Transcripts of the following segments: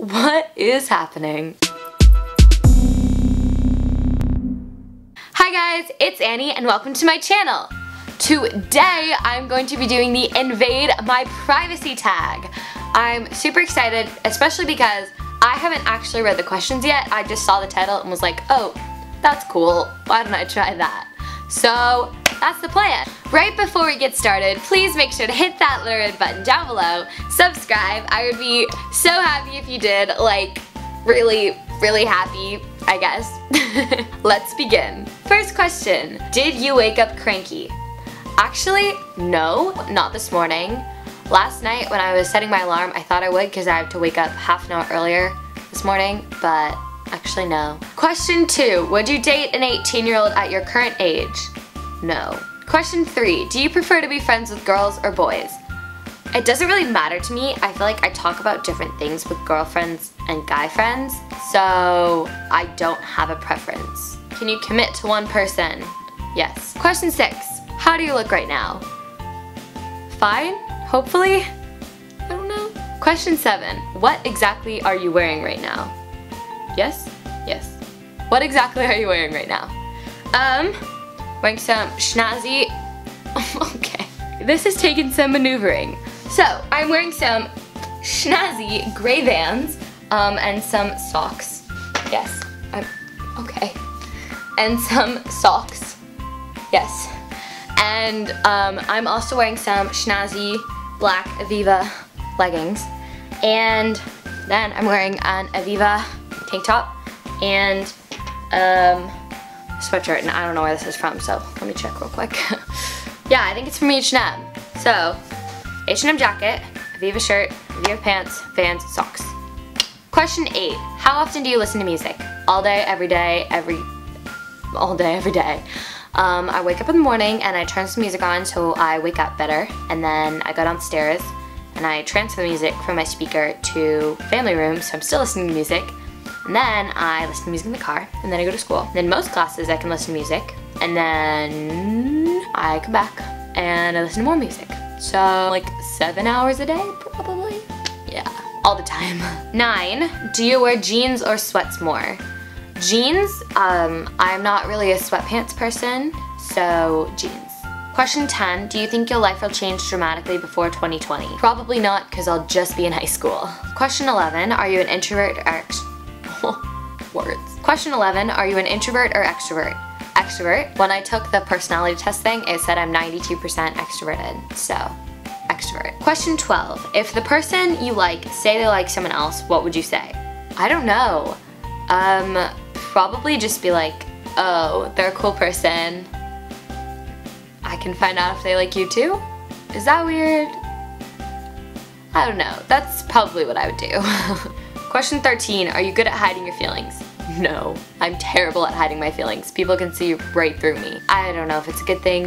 What is happening? Hi guys, it's Annie and welcome to my channel. Today I'm going to be doing the invade my privacy tag. I'm super excited, especially because I haven't actually read the questions yet. I just saw the title and was like, oh, that's cool. Why don't I try that? So that's the plan. Right before we get started, please make sure to hit that little red button down below, subscribe. I would be so happy if you did, like really, really happy, I guess. Let's begin. First question, did you wake up cranky? Actually, no, not this morning. Last night when I was setting my alarm, I thought I would because I have to wake up half an hour earlier this morning, but actually no. Question two, would you date an 18 year old at your current age? No. Question three, do you prefer to be friends with girls or boys? It doesn't really matter to me. I feel like I talk about different things with girlfriends and guy friends, so I don't have a preference. Can you commit to one person? Yes. Question six, how do you look right now? Fine? Hopefully? I don't know. Question seven. What exactly are you wearing right now? Yes? Yes. What exactly are you wearing right now? Um, wearing some schnazzy, okay. This has taken some maneuvering. So, I'm wearing some schnazzy gray Vans, um, and some socks. Yes, I'm, okay. And some socks. Yes. And um, I'm also wearing some schnazzy black Ivivva leggings. And then I'm wearing an Ivivva tank top and um, sweatshirt. And I don't know where this is from, so let me check real quick. yeah, I think it's from H&M. So, H&M jacket, Ivivva shirt, Ivivva pants, Vans, socks. Question 8. How often do you listen to music? All day, every day, every... all day, every day. Um, I wake up in the morning and I turn some music on so I wake up better and then I go downstairs and I transfer the music from my speaker to family room so I'm still listening to music and then I listen to music in the car and then I go to school. then most classes I can listen to music and then I come back and I listen to more music. So like seven hours a day probably? Yeah, all the time. Nine, do you wear jeans or sweats more? Jeans, um, I'm not really a sweatpants person, so jeans. Question 10, do you think your life will change dramatically before 2020? Probably not, because I'll just be in high school. Question 11, are you an introvert or ex words. Question 11, are you an introvert or extrovert? Extrovert. When I took the personality test thing, it said I'm 92% extroverted, so extrovert. Question 12, if the person you like say they like someone else, what would you say? I don't know. Um, probably just be like, oh, they're a cool person. I can find out if they like you too? Is that weird? I don't know. That's probably what I would do. Question 13, are you good at hiding your feelings? No, I'm terrible at hiding my feelings. People can see right through me. I don't know if it's a good thing.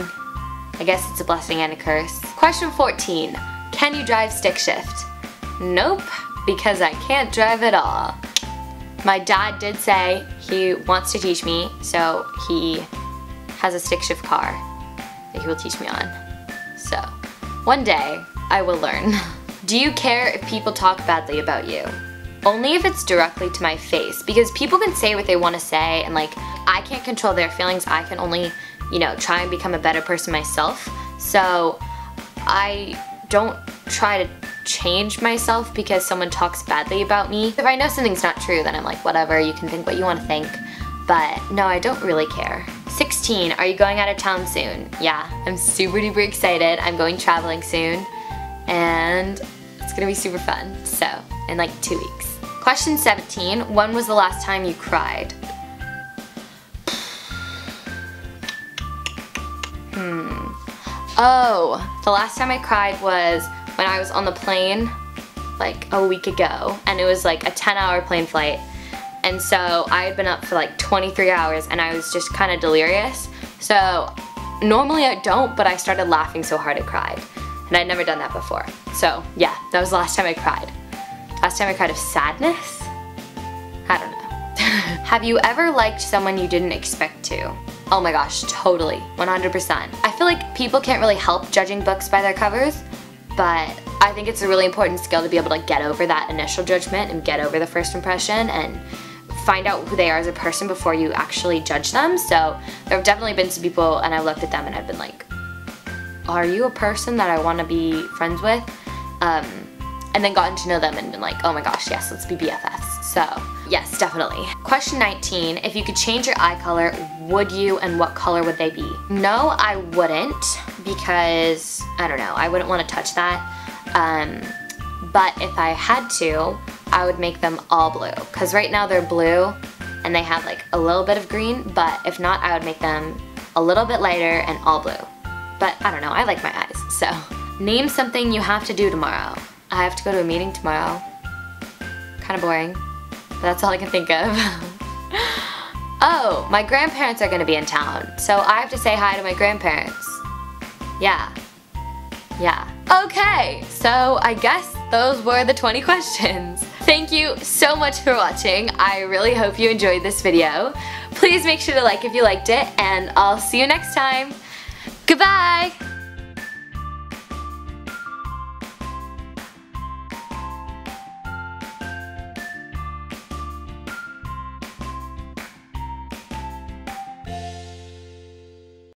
I guess it's a blessing and a curse. Question 14, can you drive stick shift? Nope, because I can't drive at all. My dad did say he wants to teach me, so he has a stick shift car that he will teach me on. So, one day, I will learn. Do you care if people talk badly about you? Only if it's directly to my face, because people can say what they want to say, and like, I can't control their feelings, I can only, you know, try and become a better person myself. So, I don't try to change myself because someone talks badly about me. If I know something's not true, then I'm like, whatever, you can think what you want to think. But no, I don't really care. 16, are you going out of town soon? Yeah, I'm super duper excited. I'm going traveling soon and it's gonna be super fun. So, in like two weeks. Question 17, when was the last time you cried? Hmm. Oh, the last time I cried was when I was on the plane like a week ago and it was like a 10 hour plane flight and so I had been up for like 23 hours and I was just kind of delirious so normally I don't but I started laughing so hard I cried and I'd never done that before so yeah that was the last time I cried last time I cried of sadness I don't know have you ever liked someone you didn't expect to Oh my gosh, totally, 100%. I feel like people can't really help judging books by their covers, but I think it's a really important skill to be able to get over that initial judgment and get over the first impression and find out who they are as a person before you actually judge them. So there have definitely been some people and I've looked at them and I've been like, are you a person that I want to be friends with? Um, and then gotten to know them and been like, oh my gosh, yes, let's be BFFs. So yes, definitely. Question 19, if you could change your eye color, would you and what color would they be? No, I wouldn't because, I don't know, I wouldn't want to touch that. Um, but if I had to, I would make them all blue because right now they're blue and they have like a little bit of green, but if not, I would make them a little bit lighter and all blue. But I don't know, I like my eyes, so. Name something you have to do tomorrow. I have to go to a meeting tomorrow. Kind of boring, but that's all I can think of. oh, my grandparents are gonna be in town, so I have to say hi to my grandparents. Yeah. Yeah. Okay, so I guess those were the 20 questions. Thank you so much for watching. I really hope you enjoyed this video. Please make sure to like if you liked it, and I'll see you next time. Goodbye!